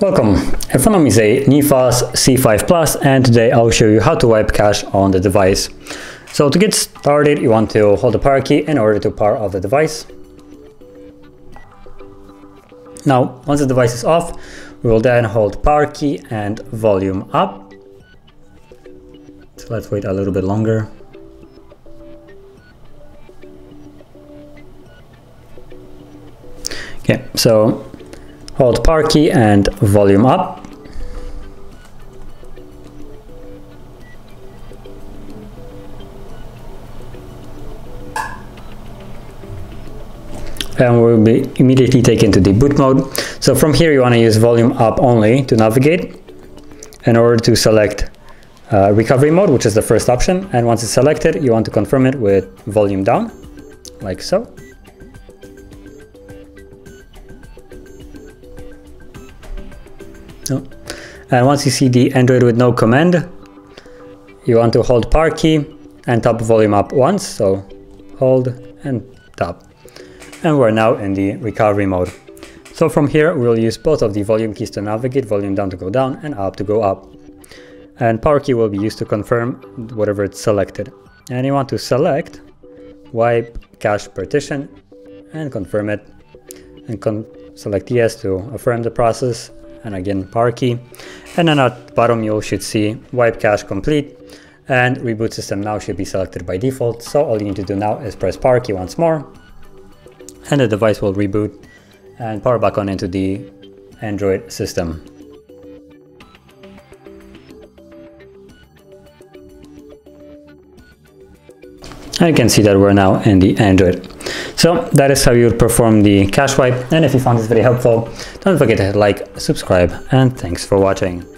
Welcome, front is a Neffos C5 Plus and today I'll show you how to wipe cache on the device. So to get started you want to hold the power key in order to power off the device. Now once the device is off we will then hold power key and volume up. So let's wait a little bit longer. Okay, so hold power key and volume up. and we'll be immediately taken to the boot mode. So from here you want to use volume up only to navigate in order to select uh, recovery mode, which is the first option. And once it's selected, you want to confirm it with volume down, like so. Oh. And once you see the Android with no command, you want to hold power key and tap volume up once. So hold and tap. And we're now in the recovery mode. So from here, we'll use both of the volume keys to navigate, volume down to go down and up to go up. And power key will be used to confirm whatever it's selected. And you want to select wipe cache partition and confirm it and con select yes to affirm the process and again power key and then at bottom you should see wipe cache complete and reboot system now should be selected by default so all you need to do now is press power key once more and the device will reboot and power back on into the Android system. And you can see that we're now in the Android. So that is how you perform the cache wipe. And if you found this very helpful, don't forget to hit like, subscribe, and thanks for watching.